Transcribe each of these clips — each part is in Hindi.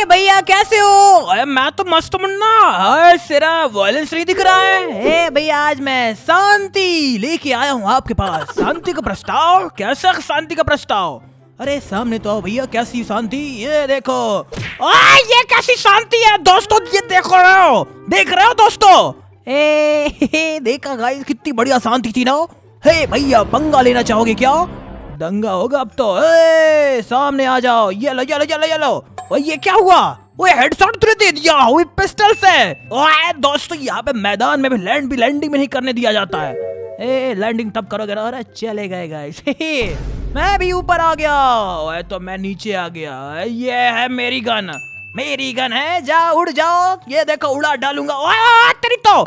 हे भैया कैसे हो? अरे मैं तो मस्त मुन्ना सिरा वायलेंस नहीं दिख रहा है। हे भैया आज मैं शांति लेके आया हूँ आपके पास। शांति का प्रस्ताव? कैसा शांति का प्रस्ताव? अरे सामने तो आओ भैया कैसी शांति? ये देखो। आ, ये कैसी शांति है दोस्तों ये देखो रहे हो देख रहे हो दोस्तों? ए हे, देखा गाइस कितनी बढ़िया शांति थी ना। हे भैया पंगा लेना चाहोगे क्या? दंगा होगा अब तो। ए, सामने आ जाओ। ये लो ये लो ये लो ये लो। ओ, ये क्या हुआ? ओए हेडशॉट तुझे दे दिया। ओए पिस्टल से। ओए दोस्तों यहाँ पे मैदान में भी लैंड भी लैंडिंग में नहीं करने दिया जाता है। ए लैंडिंग तब करोगे ना अरे चले गए गाइस मैं भी ऊपर आ गया। ओए तो मैं नीचे आ गया। ये है मेरी गन मेरी गन है जा उड़ जाओ। ये देखो उड़ा डालूँगा। ओए तेरी तो।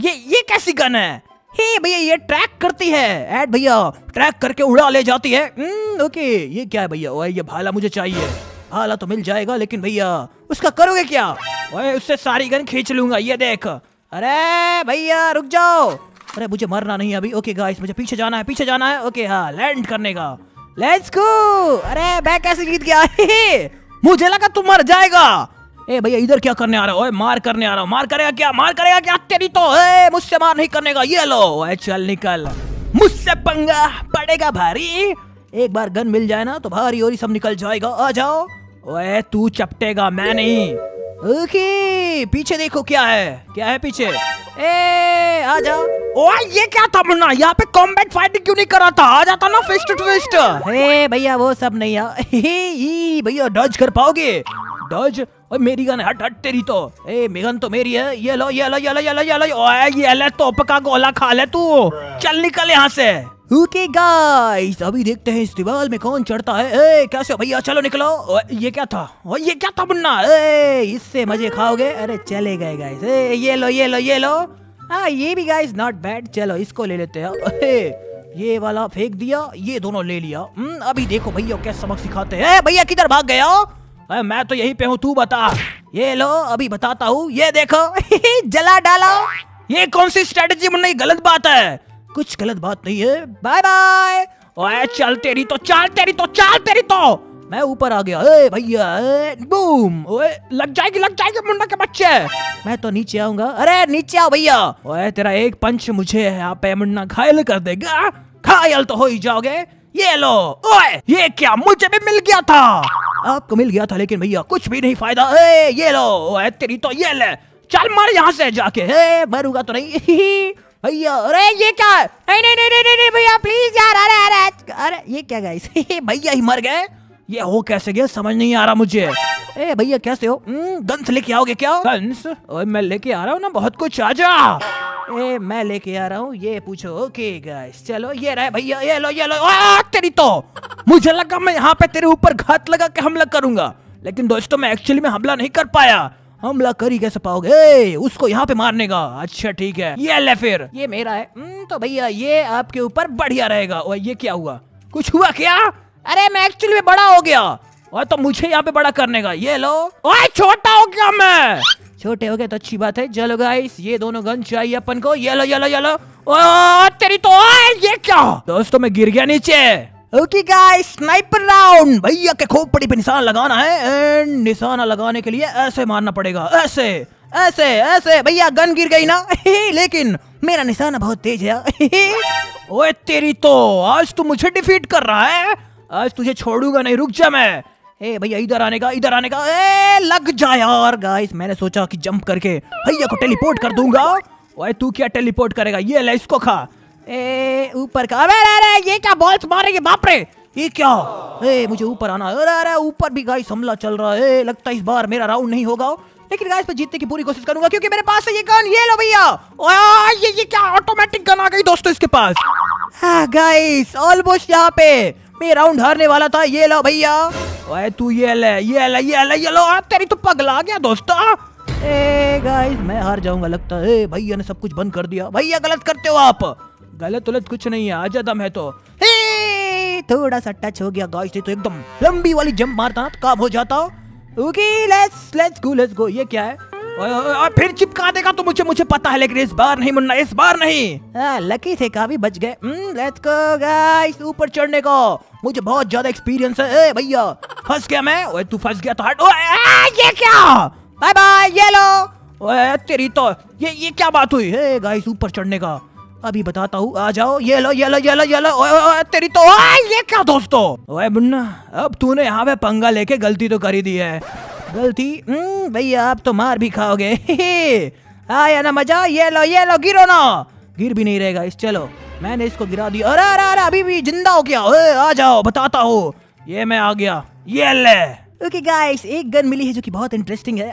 ये ये कैसी गन है? हे भैया ये ट्रैक करती है। ऐड भैया ट्रैक करके उड़ा ले जाती है। हम्म, ओके ये क्या है भैया? ओए ये भाला मुझे चाहिए। भाला तो मिल जाएगा, लेकिन भैया, उसका करोगे क्या? ओए, उससे सारी गन खींच लूँगा, ये देख। अरे भैया, रुक जाओ। अरे, मुझे मरना नहीं अभी। ओके गाइस मुझे पीछे जाना है, पीछे जाना है। ओके हाँ लैंड करने का। लेट्स गो अरे, मैं कैसे जीत गया? मुझे लगा तू मर जाएगा। ए भैया, इधर क्या करने आ रहा हो? मार करने आ रहा हूँ। मार करेगा क्या? मार करेगा क्या? तेरी तो ए, मुझसे मार नहीं करने का। ये लो। ओए, चल, निकल। मुझसे पंगा पड़ेगा भारी। एक बार गन मिल जाए ना तो भारी और सब निकल जाएगा। आ जाओ। ओए तू चपटेगा मैं नहीं। ओके पीछे देखो क्या है। क्या है पीछे? ए आ जा ओए ये क्या था मुन्ना? यहाँ पे कॉम्बैट फाइटिंग क्यों नहीं करा था? आ जाता ना फिस्ट टू फिस्ट हे भैया वो सब नहीं आ भैया डॉज कर पाओगे? डॉज ओए मेरी गन हट हट तेरी तो। ए मेगन तो मेरी है। ये लो ये लो ये लो ये लो ये लो। ओए ये ले तोप का गोला खा ले तू। चल निकल यहाँ से। ओके गाइस अभी देखते हैं इस दीवार में कौन चढ़ता है। ए कैसे भैया? चलो निकलो। ये क्या था? ओए ये क्या था मुन्ना? इससे मज़े खाओगे? अरे चले गए गाइस ए ये लो ये लो ये लो। हाँ ये भी गाइस नॉट बैड चलो इसको ले लेते हैं। ये वाला फेंक दिया ये दोनों ले लिया। हम्म, अभी देखो भैया क्या सबक सिखाते हैं। भैया किधर भाग अरे मैं तो यहीं पे हूँ तू बता। ये लो अभी बताता हूँ। ये देखो जला डालो। ये कौन सी स्ट्रेटेजी मुन्ना गलत बात है? कुछ गलत बात नहीं है। बाय बाय ओए, चल तेरी तो चाल तेरी तो चाल तेरी तो। मैं ऊपर आ गया। ए, भैया बूम ओए, लग जाएगी लग जाएगी मुन्ना के बच्चे। मैं तो नीचे आऊँगा। अरे, नीचे आओ भैया। ओए, तेरा एक पंच मुझे यहाँ पे मुन्ना घायल कर देगा। घायल तो हो ही जाओगे। ये लो। ओए, ये क्या मुझे भी मिल गया था। आपको मिल गया था, लेकिन भैया, कुछ भी नहीं फ़ायदा। ए, ये लो। ओए, तेरी तो ये ले। चल, मार यहाँ से जाके। ए, मरूँगा तो नहीं। भैया अरे ये क्या है? नहीं नहीं नहीं नहीं नहीं भैया प्लीज़ यार अरे अरे अरे ये क्या गाइस भैया ही मर गए। ये हो कैसे गया? समझ नहीं आ रहा मुझे। ए भैया कैसे हो? गन्स लेके आओगे क्या? गन्स ओए मैं लेके आ रहा हूँ ना बहुत कुछ आ जा ए मैं लेके आ रहा हूँ ये पूछो ओके गाइस चलो ये रहे भैया ये लो ये लो आ, तेरी तो। मुझे लगा मैं यहाँ पे तेरे ऊपर घात लगा के हमला करूँगा लेकिन दोस्तों मैं एक्चुअली में हमला नहीं कर पाया। हमला कर ही कैसे पाओगे? उसको यहाँ पे मारने का। अच्छा ठीक है। ये ले फिर। ये मेरा है। हम्म, तो भैया ये आपके ऊपर बढ़िया रहेगा। और ये क्या हुआ? कुछ हुआ क्या? अरे मैं एक्चुअली में बड़ा हो गया। और तो मुझे यहाँ पे बड़ा करने का। ये लो। ओए छोटा हो गया मैं? छोटे हो गए तो अच्छी बात है। चलो गाइस ये दोनों गन चाहिए अपन को। ये लो ये लो ये लो। ओ तेरी तो ये क्या? दोस्तों मैं गिर गया नीचे। ओके गाइस स्नाइपर राउंड भैया के खोपड़ी पे निशाना लगाना है एंड निशाना लगाने के लिए ऐसे मारना पड़ेगा, ऐसे ऐसे ऐसे। भैया, गन गिर गई ना? लेकिन मेरा निशाना बहुत तेज है। ओए तेरी तो आज तू मुझे डिफीट कर रहा है। आज तुझे छोड़ूँगा नहीं, रुक जा मैं। ए भैया, इधर आने का, इधर आने का। ए, लग जा यार गाइस मैंने सोचा कि जंप करके भैया को टेलीपोर्ट कर दूँगा। ओए, तू क्या टेलीपोर्ट करेगा? ये ले, इसको खा। ऊपर का। अरे अरे, ये क्या बॉल्स मारेंगे? बाप रे ये क्या? ए, मुझे ऊपर आना। अरे अरे, ऊपर भी गाइस हमला चल रहा है। लगता है इस बार मेरा राउंड नहीं होगा। लेकिन गाइस मैं जीतने की पूरी कोशिश करूँगा, क्योंकि मेरे पास है ये गन ये लो भैया। ये ये क्या ऑटोमेटिक गन आ गई दोस्तों इसके पास? हाँ गाइस ऑलमोस्ट यहाँ पे। मैं राउंड हारने वाला था, ये लो भैया। ओए, तू ये ले ये ले ये ले, ये लो। तेरी तो पगला गया दोस्तों। ए गाइस मैं हार जाऊँगा, लगता है। भैया ने सब कुछ बंद कर दिया। भैया, गलत करते हो आप। गलत उलत कुछ नहीं है आजा दम है तो। थोड़ा सा टच हो गया गाइस तो एकदम लंबी वाली जंप मारता ना तो काम हो जाता। Okay let's let's go let's go ये क्या है? ओए, फिर चिपका देगा तो मुझे मुझे पता है लेकिन इस बार नहीं मुन्ना इस बार नहीं। लकी थे काफ़ी बच गए। लेट्स गो गाइस ऊपर चढ़ने को। मुझे बहुत ज़्यादा एक्सपीरियंस है। ए भैया फंस गया मैं? ओए तू फंस गया तो हट। ओए ये क्या? बाय बाय ये लो ओए तेरी तो ये ये क्या बात हुई? है गाइस ऊपर चढ़ने का। अभी बताता हूँ आ जाओ ये लो ये लो ये लो ये लो ओए, ओए, तेरी तो ये क्या दोस्तों? ओए मुन्ना अब तूने यहाँ पे पंगा लेके गलती तो करी दी है। गलती? हम्म, भैया आप तो मार भी खाओगे। आया ना मज़ा ये लो ये लो गिरो ना। गिर भी नहीं रहेगा इस चलो मैंने इसको गिरा दिया। अरे अरे अरे अभी भी ज़िंदा हो गया। आ जाओ बताता हूँ। ये मैं आ गया ये ले। ओके गाइस एक गन मिली है जो कि बहुत इंटरेस्टिंग है।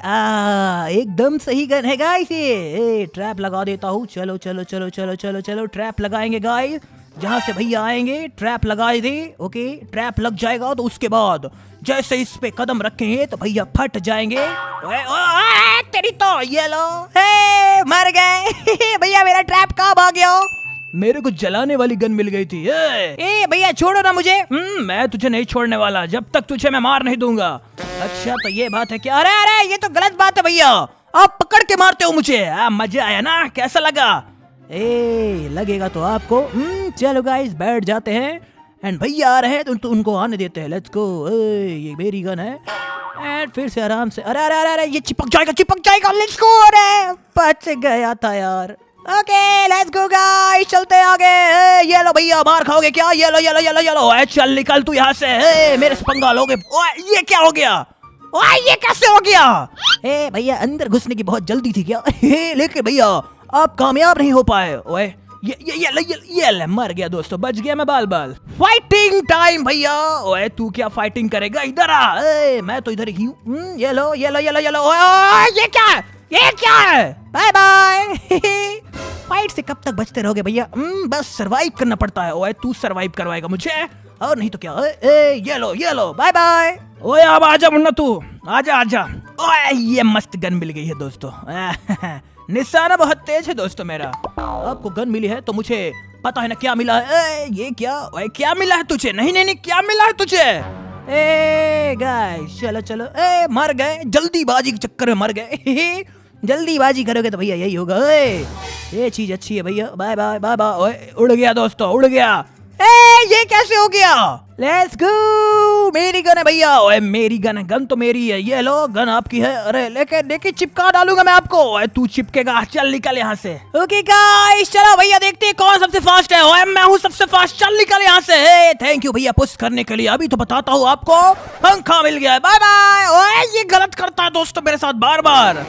एकदम सही गन है गाइस ये। ट्रैप लगा देता हूँ। चलो चलो चलो चलो चलो चलो ट्रैप लगाएँगे गाइस जहाँ से भैया आएँगे ट्रैप लगाए थे ओके ट्रैप लग जाएगा तो उसके बाद जैसे इस पे कदम रखेंगे तो भैया फट जाएँगे। ओए, तेरी तो ये लो हे मर गए। भैया मेरा ट्रैप कब आ गया? मेरे को जलाने वाली गन मिल गई थी ए, ए भैया छोड़ो ना मुझे। हम्म मैं तुझे नहीं छोड़ने वाला। जब तक तुझे मैं मार नहीं दूँगा। अच्छा तो ये बात है क्या अरे अरे ये तो गलत बात है भैया। आप पकड़ के मारते हो मुझे। आ, मज़ा आया ना कैसा लगा? ए लगेगा तो आपको। हम्म, चलो गाइस बैठ जाते हैं। एंड भैया आ रहे हैं तो, तो उनको आने देते हैं। लेट्स गो ये मेरी गन है। एंड फिर से आराम से अरे अरे अरे अरे ये चिपक जाएगा चिपक जाएगा। लेट्स गो अरे बच गया था यार। ओके लेट्स गो गाइस चलते आगे। ये लो भैया मार खाओगे क्या? ये लो ये लो ये लो ये लो ए, चल निकल तू यहाँ से। ए, मेरे से पंगा लोगे। ओए ये क्या हो गया? ओए ये कैसे हो गया? ए भैया अंदर घुसने की बहुत जल्दी थी क्या? ए, लेकिन भैया आप कामयाब नहीं हो पाए। ओए ये ये ये ये, ये, ये ले मर गया दोस्तों बच गया मैं बाल बाल फाइटिंग टाइम भैया। ओए तू क्या फाइटिंग करेगा? इधर आ। ए, मैं तो इधर ही हूँ। ये लो ये लो ये लो ये लो ओए, ये क्या है? ये क्या है? बाय बाय फाइट से कब तक बचते रहोगे भैया? हम्म, बस सरवाइव करना पड़ता है। ओए तू सरवाइव करवाएगा मुझे? और नहीं तो क्या? ए, ए, ये लो ये लो। बाय बाय ओए अब आजा मुन्ना तू। आजा आजा ओए ये मस्त गन मिल गई है दोस्तों। निशाना बहुत तेज है दोस्तों मेरा। आपको गन मिली है तो मुझे पता है ना क्या मिला है। ए, ये क्या? ओए क्या मिला है तुझे? नहीं नहीं नहीं क्या मिला है तुझे? ए गाइस चलो चलो। ए मर गए। जल्दीबाजी के चक्कर में मर गए। जल्दीबाजी करोगे तो भैया यही होगा ये चीज़ अच्छी है भैया। Bye bye bye bye. उड़ गया दोस्तों, उड़ गया। ए, ये कैसे हो गया? लेट्स गो मेरी गन है भैया। ओए, मेरी गन है, गन तो मेरी है। ये लो, गन आपकी है। अरे, लेके लेके चिपका डालूँगा मैं आपको। ओए, तू चिपकेगा। चल निकल यहाँ से। ओके गाइस चलो भैया, देखते हैं कौन सबसे फास्ट है। ओए, मैं हूँ सबसे फास्ट चल निकल यहाँ से। थैंक यू भैया पुश करने के लिए। अभी तो बताता हूँ आपको। पंखा मिल गया बाय बाय ये गलत करता है दोस्तों मेरे साथ बार बार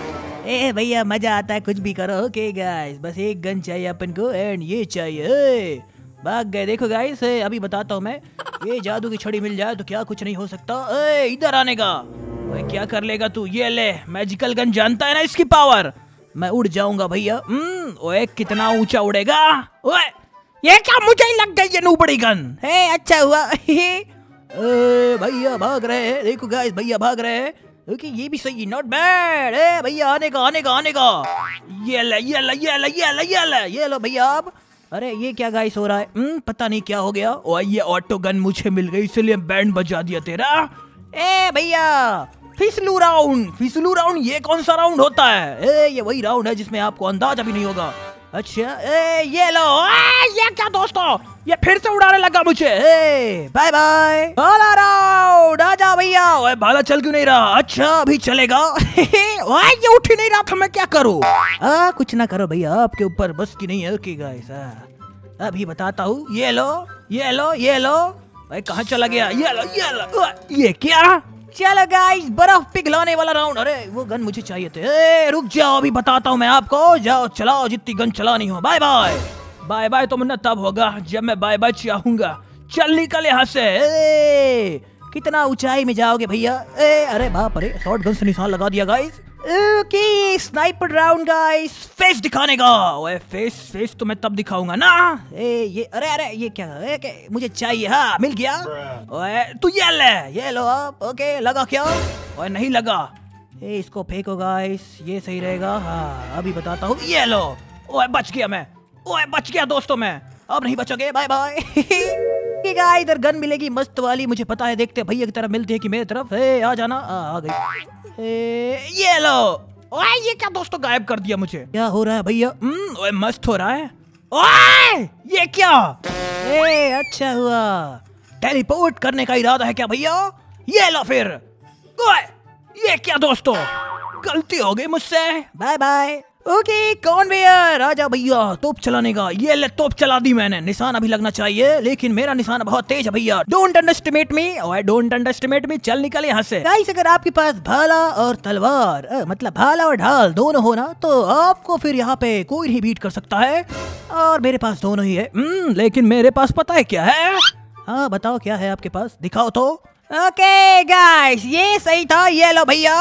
ए, भैया, मज़ा आता है कुछ भी करो ओके गाइस बस एक गन चाहिए अपन को एंड ये चाहिए भाग गए। देखो गाइस अभी बताता हूँ मैं। ये जादू की छड़ी मिल जाए तो क्या कुछ नहीं हो सकता। ए इधर आने का। क्या कर लेगा तू? ये ले मैजिकल गन जानता है ना इसकी पावर मैं उड़ जाऊँगा, भैया। हम्म ओए, कितना ऊँचा उड़ेगा? ओए, ये क्या मुझे ही लग गई, ये नू बड़ी गन है अच्छा हुआ। भैया, भाग रहे हैं। देखो गाइस भैया, भाग रहे हैं। ओके ये भी सही नॉट बैड ए भैया आने का आने का आने का ये ले ये ले ये ले ये ले ये ले ये लो भैया आप अरे ये क्या गाइस हो रहा है हम्म पता नहीं क्या हो गया ओए ये ऑटो गन मुझे मिल गई इसलिए बैंड बजा दिया तेरा ए भैया फिसलू राउंड फिसलू राउंड ये कौन सा राउंड होता है ए ये वही राउंड है जिसमें आपको अंदाज़ा भी नहीं होगा अच्छा ए ये लो। ए, ये क्या दोस्तों? ये फिर से उड़ाने लगा मुझे। बाय बाय भाला राउंड आ जा भैया। भाला चल क्यों नहीं रहा? अच्छा अभी चलेगा। ओए ये उठ ही नहीं रहा था मैं क्या करूँ? कुछ ना करो भैया आपके ऊपर बस की नहीं है गाइस अभी बताता हूँ ये लो ये लो ये लो। भाई कहाँ चला गया? ये लो ये लो। ये क्या? चलो गाइस बर्फ़ पिघलाने वाला राउंड अरे, वो गन मुझे चाहिए थे। रुक जाओ, अभी बताता हूँ मैं आपको। जाओ, चलाओ, जितनी गन चलानी हो। बाय बाय बाय बाय तो मुन्ना तब होगा जब मैं बाय बाय चाहूँगा। चल निकल यहाँ से। कितना ऊंचाई में जाओगे भैया? ए अरे बाप अरे शॉर्ट गन से निशान लगा दिया guys okay sniper round guys face दिखाने का। ओए फेस फेस तो मैं तब दिखाऊँगा ना। ए ये अरे अरे ये क्या? ए, क्या मुझे चाहिए हाँ मिल गया। ओए तू ये ले ये लो आप। ओके लगा क्या? ओए नहीं लगा। ए इसको फेंको गाइस ये सही रहेगा। हाँ अभी बताता हूँ। ये लो। ओए बच गया मैं। ओए बच गया दोस्तों मैं। अब नहीं बचोगे बाय बाय इधर गन मिलेगी मस्त वाली मुझे पता है देखते भैया की तरफ़ मिलती है कि मेरी तरफ़। ए, आ जाना आ, आ गई। ये लो। ओए ये क्या दोस्तों गायब कर दिया मुझे? क्या हो रहा है भैया? हम्म, ओए मस्त हो रहा है। ओए ये क्या? ए अच्छा हुआ। टेलीपोर्ट करने का इरादा है क्या भैया? ये लो फिर। ओए ये क्या दोस्तों? गलती हो गई मुझसे। बाय बाय ओके कौन भैया राजा भैया तोप चलाने का। ये ले तोप चला दी मैंने। निशाना भी लगना चाहिए लेकिन मेरा निशाना बहुत तेज है भैया। डोंट अंडरस्टिमेट मी और डोंट अंडरस्टिमेट मी चल निकल यहाँ से। गाइस अगर आपके पास भाला और तलवार मतलब भाला और ढाल दोनों हो ना तो आपको फिर यहाँ पे कोई नहीं बीट कर सकता है। और मेरे पास दोनों ही है। हम्म, लेकिन मेरे पास पता है क्या है? हाँ बताओ क्या है आपके पास? दिखाओ तो। ओके गाइस ये सही था ये लो भैया।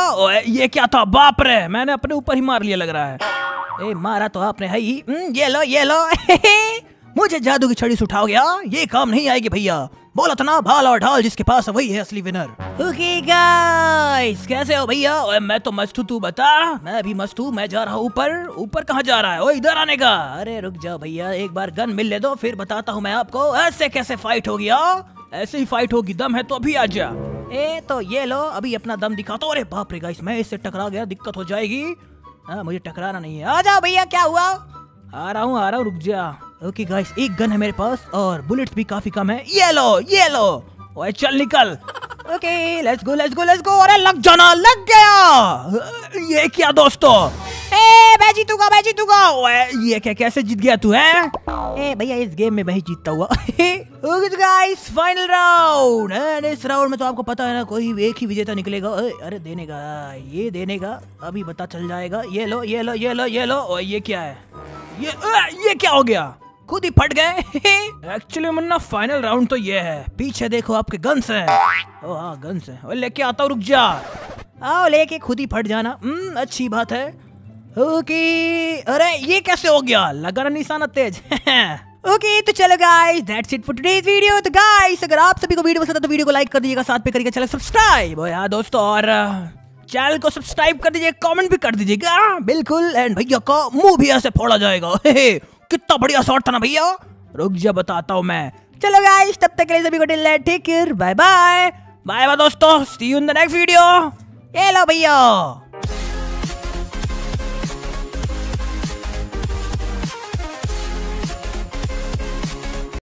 ये क्या था? बाप रे मैंने अपने ऊपर ही मार लिया लग रहा है। ए मारा तो आपने है ही। हम्म, ये लो ये लो। मुझे जादू की छड़ी से उठाओ गया। ये काम नहीं आएगी भैया। बोला था ना भाल और ढाल जिसके पास है वही है असली विनर ओके गाइस कैसे हो भैया? ओए मैं तो मस्त हूँ तू बता। मैं भी मस्त हूँ मैं जा रहा हूँ ऊपर। ऊपर कहाँ जा रहा है? ओ इधर आने का। अरे रुक जाओ भैया एक बार गन मिल ले दो फिर बताता हूँ मैं आपको। ऐसे कैसे फाइट हो गया? ऐसे ही फाइट होगी दम है तो अभी आ जा। ए तो ये लो अभी अपना दम दिखा तो अरे बाप रे गाइस मैं इससे टकरा गया दिक्कत हो जाएगी। हाँ मुझे टकराना नहीं है। आ जाओ भैया क्या हुआ? आ रहा हूँ आ रहा हूँ रुक जा। ओके गाइस एक गन है मेरे पास और बुलेट्स भी काफ़ी कम है। ये लो ये लो। ओए चल निकल। Okay let's go let's go let's go अरे लग जाना लग गया। ये क्या दोस्तों? मैं जीतूँगा मैं जीतूँगा। ये क्या, कैसे जीत गया तू, है? भैया, इस गेम में मैं जीतता हुआ। गाइस फाइनल राउंड एंड इस राउंड में तो आपको पता है ना, कोई एक ही विजेता निकलेगा। अरे देने का ये देने का अभी पता चल जाएगा। ये लो ये लो ये लो ये लो और ये क्या है? ये ये क्या हो गया? खुद ही फट गए। एक्चुअली मुन्ना फाइनल राउंड तो ये है। पीछे देखो, आपके गन्स हैं। ओ हाँ गन्स हैं। लेके आता हूँ, रुक जा। आओ, लेके खुद ही फट जाना। हम्म अच्छी बात है। ओके, अरे ये कैसे हो गया? लगा ना निशाना तेज। ओके तो चलो guys that's it for today's video तो गाइस अगर आप सभी को वीडियो पसंद है तो वीडियो को लाइक कर दीजिएगा, साथ पे करिएगा चैनल सब्सक्राइब यार दोस्तों, और चैनल को सब्सक्राइब कर दीजिएगा कमेंट भी कर दीजिएगा। बिल्कुल एंड भैया का मुँह भी ऐसे फोड़ा जाएगा। कितना बढ़िया शॉट था ना भैया। रुक जा, बताता हूँ मैं। चलो गाइस तब तक के लिए सभी को till take care bye bye bye bye दोस्तों see you in the next video ये लो भैया।